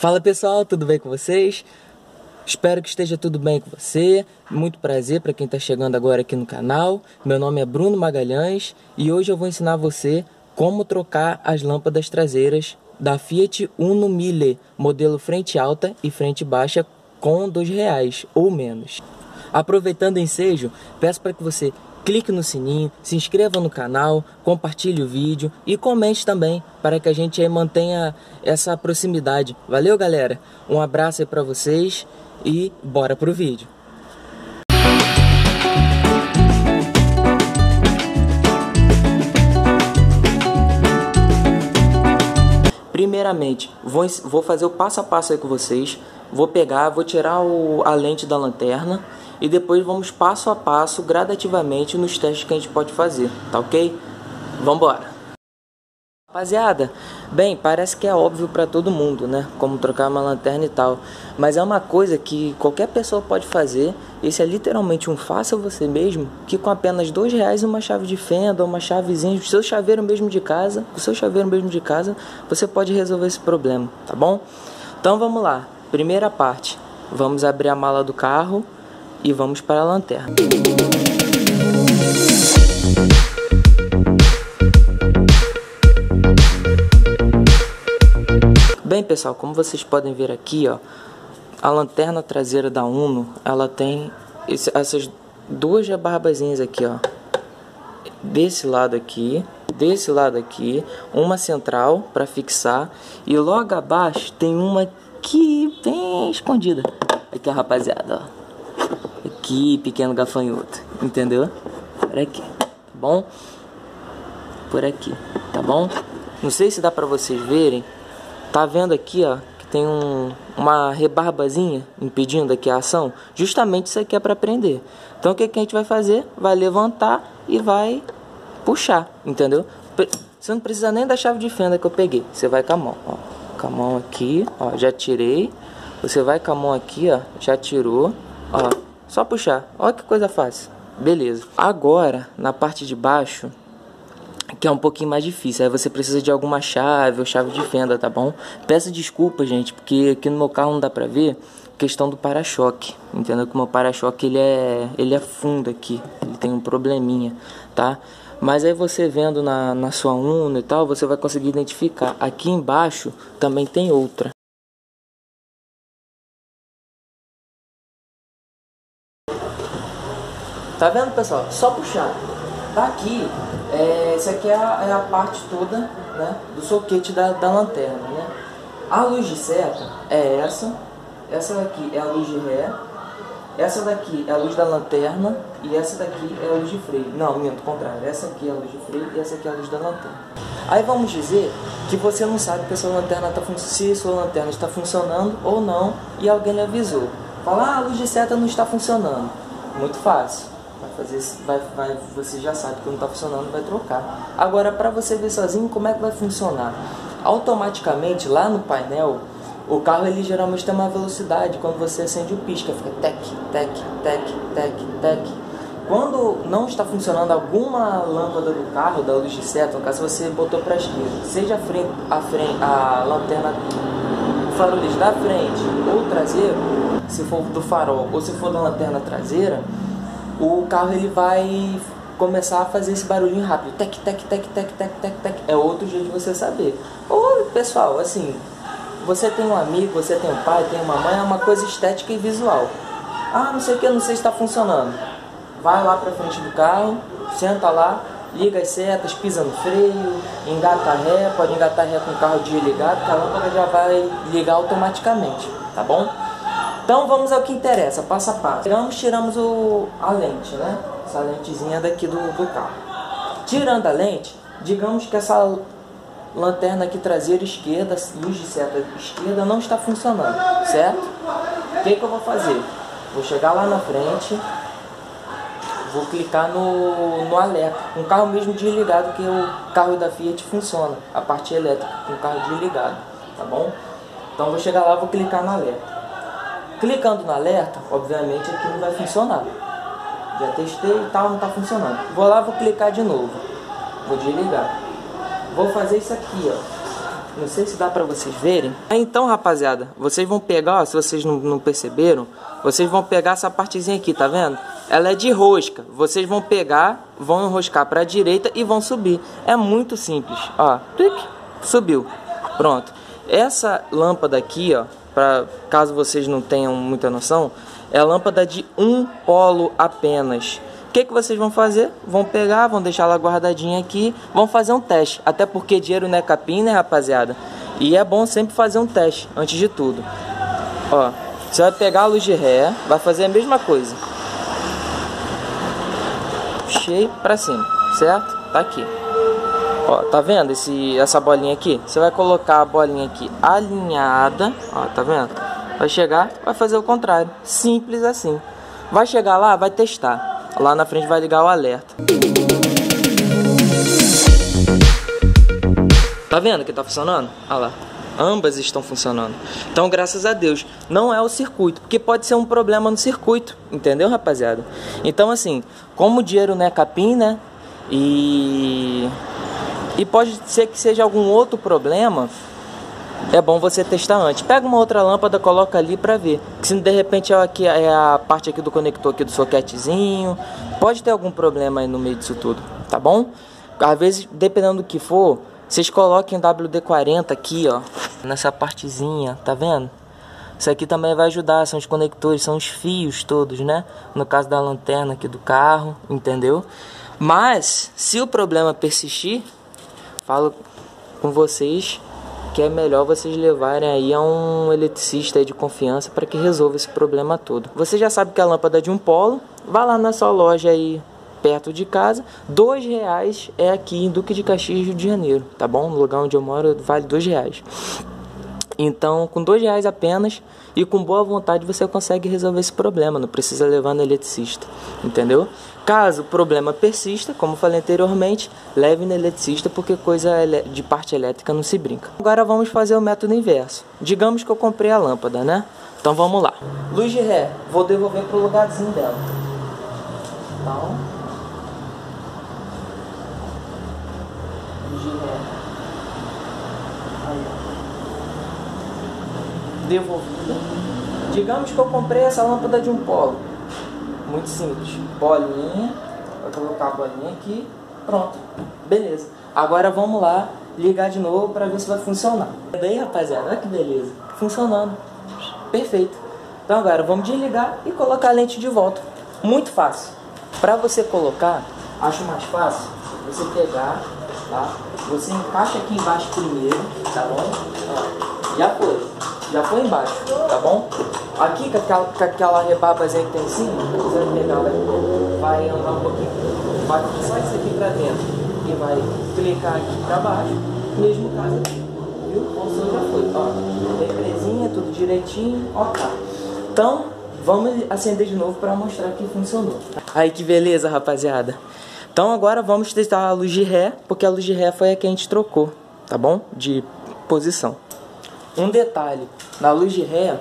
Fala pessoal, tudo bem com vocês? Espero que esteja tudo bem com você. Muito prazer para quem está chegando agora aqui no canal. Meu nome é Bruno Magalhães e hoje eu vou ensinar você como trocar as lâmpadas traseiras da Fiat Uno Mille, modelo frente alta e frente baixa com dois reais ou menos. Aproveitando o ensejo, peço para que você clique no sininho, se inscreva no canal, compartilhe o vídeo e comente também para que a gente mantenha essa proximidade. Valeu, galera? Um abraço aí para vocês e bora pro vídeo. Primeiramente, vou, vou fazer o passo a passo aí com vocês. Vou pegar, vou tirar o, a lente da lanterna e depois vamos passo a passo, gradativamente, nos testes que a gente pode fazer, tá ok? Vamos embora! Rapaziada, bem, parece que é óbvio para todo mundo, né? Como trocar uma lanterna e tal. Mas é uma coisa que qualquer pessoa pode fazer. Esse é literalmente um faça você mesmo, que com apenas dois reais uma chave de fenda, uma chavezinha, o seu chaveiro mesmo de casa, o seu chaveiro mesmo de casa, você pode resolver esse problema, tá bom? Então vamos lá. Primeira parte. Vamos abrir a mala do carro e vamos para a lanterna. Bem, pessoal, como vocês podem ver aqui, ó, a lanterna traseira da Uno, ela tem esse, essas duas rebarbazinhas aqui, ó. Desse lado aqui, desse lado aqui, uma central para fixar e logo abaixo tem uma aqui bem escondida. Aqui, rapaziada, ó. Aqui, pequeno gafanhoto, entendeu? Por aqui, tá bom? Por aqui, tá bom? Não sei se dá para vocês verem, Tá vendo aqui, ó, que tem um, uma rebarbazinha impedindo aqui a ação? Justamente isso aqui é para prender. Então o que, que a gente vai fazer? Vai levantar e vai puxar, entendeu? Você não precisa nem da chave de fenda que eu peguei. Você vai com a mão, ó. Com a mão aqui, ó, já tirei. Você vai com a mão aqui, ó, já tirou, ó. Só puxar. Olha que coisa fácil. Beleza. Agora, na parte de baixo, que é um pouquinho mais difícil. Aí você precisa de alguma chave ou chave de fenda, tá bom? Peço desculpa, gente, porque aqui no meu carro não dá pra ver questão do para-choque. Entendeu? Que o meu para-choque ele é, ele é fundo aqui, ele tem um probleminha, tá? Mas aí você vendo na, na sua Uno e tal, você vai conseguir identificar. Aqui embaixo também tem outra. Tá vendo, pessoal? Só puxar. Tá aqui é, essa aqui é a, é a, parte toda né, do soquete da, da lanterna. Né? A luz de seta é essa, essa daqui é a luz de ré, essa daqui é a luz da lanterna e essa daqui é a luz de freio. Não, minto, contrário. Essa aqui é a luz de freio e essa aqui é a luz da lanterna. Aí vamos dizer que você não sabe que a sua lanterna tá se sua lanterna está funcionando ou não e alguém lhe avisou. Fala, ah, a luz de seta não está funcionando. Muito fácil vai fazer, vai, vai, você já sabe que não está funcionando, vai trocar. Agora, para você ver sozinho, como é que vai funcionar? Automaticamente, lá no painel, o carro ele geralmente tem uma velocidade quando você acende o pisca, fica tec, tec, tec, tec, tec. Quando não está funcionando alguma lâmpada do carro, da luz de seta, no caso você botou para a esquerda, seja a frente, a, frente, a lanterna, o farol da frente ou traseiro, se for do farol ou se for da lanterna traseira, o carro ele vai começar a fazer esse barulhinho rápido. Tec, tec, tec, tec, tec, tec, tec. É outro jeito de você saber. Ou, pessoal, assim, você tem um amigo, você tem um pai, tem uma mãe, é uma coisa estética e visual. Ah, não sei o que, não sei se está funcionando. Vai lá para frente do carro, senta lá, liga as setas, pisa no freio, engata ré, pode engatar ré com o carro desligado, que a lâmpada já vai ligar automaticamente, tá bom? Então vamos ao que interessa, passo a passo. Tiramos, tiramos o, a lente, né? Essa lentezinha daqui do, do carro. Tirando a lente, digamos que essa lanterna aqui traseira esquerda, luz de seta esquerda, não está funcionando, certo? O que, que eu vou fazer? Vou chegar lá na frente, vou clicar no, no alerta. Um carro mesmo desligado, que o carro da Fiat funciona, a parte elétrica, com o carro desligado, tá bom? Então vou chegar lá, vou clicar no alerta. Clicando no alerta, obviamente aqui não vai funcionar. Já testei e tal, não está funcionando. Vou lá, vou clicar de novo. Vou desligar. Vou fazer isso aqui, ó. Não sei se dá pra vocês verem. Então, rapaziada, vocês vão pegar, ó, se vocês não, não perceberam, vocês vão pegar essa partezinha aqui, tá vendo? Ela é de rosca. Vocês vão pegar, vão enroscar pra direita e vão subir. É muito simples, ó. Clique, subiu. Pronto. Essa lâmpada aqui, ó, pra, caso vocês não tenham muita noção, é lâmpada de um polo apenas. O que, que vocês vão fazer? Vão pegar, vão deixar ela guardadinha aqui, vão fazer um teste. Até porque dinheiro não é capim, né, rapaziada? E é bom sempre fazer um teste, antes de tudo. Ó, você vai pegar a luz de ré, vai fazer a mesma coisa. Cheio pra cima, certo? Tá aqui. Ó, tá vendo esse, essa bolinha aqui? Você vai colocar a bolinha aqui alinhada, ó, tá vendo? Vai chegar, vai fazer o contrário. Simples assim. Vai chegar lá, vai testar. Lá na frente vai ligar o alerta. Tá vendo que tá funcionando? Olha lá. Ambas estão funcionando. Então, graças a Deus, não é o circuito, porque pode ser um problema no circuito, entendeu, rapaziada? Então, assim, como o dinheiro não é capim, né? E e pode ser que seja algum outro problema é bom você testar antes. Pega uma outra lâmpada, coloca ali para ver. Se de repente é, aqui, é a parte aqui do conector aqui do soquetezinho, pode ter algum problema aí no meio disso tudo, tá bom? Às vezes, dependendo do que for, vocês coloquem WD-40 aqui, ó, nessa partezinha, tá vendo? Isso aqui também vai ajudar, são os conectores, são os fios todos, né? No caso da lanterna aqui do carro, entendeu? Mas, se o problema persistir, falo com vocês que é melhor vocês levarem aí a um eletricista de confiança para que resolva esse problema todo. Você já sabe que a lâmpada é de um polo, vá lá na sua loja aí perto de casa, dois reais é aqui em Duque de Caxias, Rio de Janeiro, tá bom? No lugar onde eu moro vale dois reais. Então, com dois reais apenas e com boa vontade você consegue resolver esse problema, não precisa levar no eletricista, entendeu? Caso o problema persista, como falei anteriormente, leve no eletricista porque coisa de parte elétrica não se brinca. Agora vamos fazer o método inverso. Digamos que eu comprei a lâmpada, né? Então vamos lá. Luz de ré, vou devolver para o lugarzinho dela. Então, luz de ré. Aí. Devolvida. Digamos que eu comprei essa lâmpada de um polo muito simples. Bolinha, vai colocar a bolinha aqui, pronto. Beleza. Agora vamos lá ligar de novo para ver se vai funcionar. Aí, rapaziada, olha que beleza. Funcionando. Perfeito. Então agora vamos desligar e colocar a lente de volta. Muito fácil. Para você colocar, acho mais fácil você pegar, tá? Você encaixa aqui embaixo primeiro, tá bom? Ó, já foi. Já foi embaixo, tá bom? Aqui com aquela, com aquela rebabazinha que tem em cima, você vai pegar, vai, vai andar um pouquinho, vai só isso aqui pra dentro e vai clicar aqui pra baixo, mesmo caso aqui, viu? O som já foi, ó, tem presinha, tudo direitinho, ó tá. Então, vamos acender de novo pra mostrar que funcionou. Aí que beleza, rapaziada. Então agora vamos testar a luz de ré, porque a luz de ré foi a que a gente trocou, tá bom? De posição. Um detalhe, na luz de ré,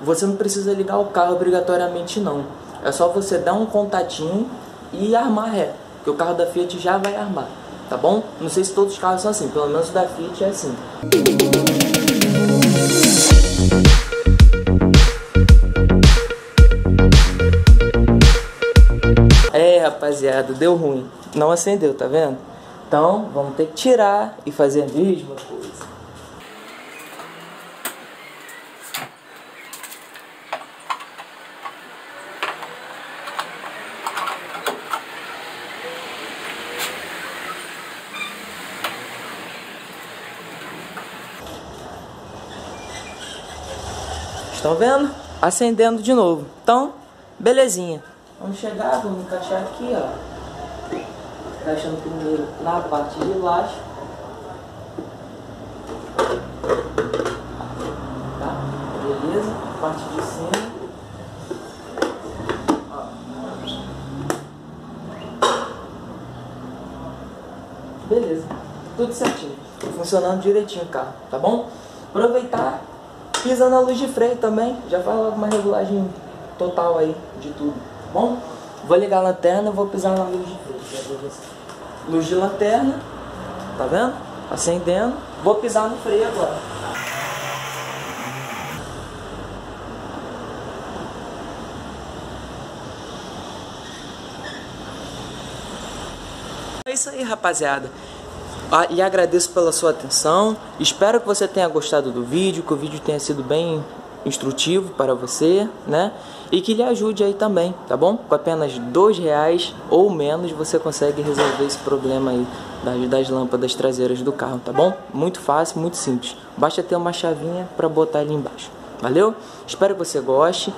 você não precisa ligar o carro obrigatoriamente não. É só você dar um contatinho e armar ré, que o carro da Fiat já vai armar, tá bom? Não sei se todos os carros são assim, pelo menos o da Fiat é assim. É, rapaziada, deu ruim. Não acendeu, tá vendo? Então, vamos ter que tirar e fazer a mesma coisa. Estão vendo? Acendendo de novo. Então, belezinha. Vamos chegar, vamos encaixar aqui, ó. Encaixando primeiro na parte de baixo. Tá? Beleza? Parte de cima. Beleza. Tudo certinho. Funcionando direitinho o carro, tá bom? Aproveitar Pisa na luz de freio também, já faz logo uma regulagem total aí de tudo, tá bom? Vou ligar a lanterna vou pisar na luz de freio. Luz de lanterna, tá vendo? Acendendo. Vou pisar no freio agora. É isso aí, rapaziada. Ah, e agradeço pela sua atenção. Espero que você tenha gostado do vídeo, que o vídeo tenha sido bem instrutivo para você, né? E que lhe ajude aí também, tá bom? Com apenas dois reais ou menos você consegue resolver esse problema aí das, das lâmpadas traseiras do carro, tá bom? Muito fácil, muito simples. Basta ter uma chavinha para botar ali embaixo. Valeu? Espero que você goste.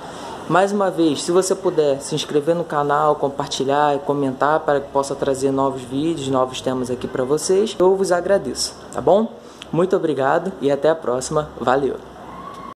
Mais uma vez, se você puder se inscrever no canal, compartilhar e comentar para que possa trazer novos vídeos, novos temas aqui para vocês, eu vos agradeço, tá bom? Muito obrigado e até a próxima. Valeu!